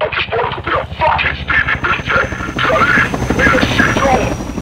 I just